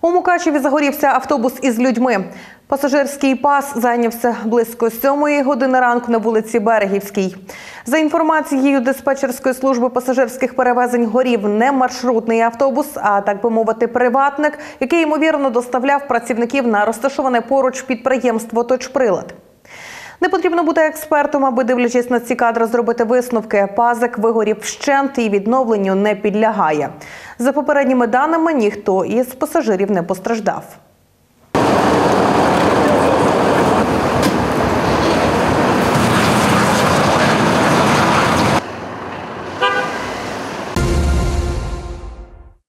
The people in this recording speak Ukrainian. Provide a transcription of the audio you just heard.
У Мукачеві загорівся автобус із людьми. Пасажирський пас зайнявся близько сьомої години ранку на вулиці Берегівській. За інформацією диспетчерської служби пасажирських перевезень горів не маршрутний автобус, а так би мовити, приватник, який ймовірно доставляв працівників на розташоване поруч підприємство «Точприлад». Не потрібно бути експертом, аби дивлячись на ці кадри, зробити висновки. Пазик вигорів вщент і відновленню не підлягає. За попередніми даними, ніхто із пасажирів не постраждав.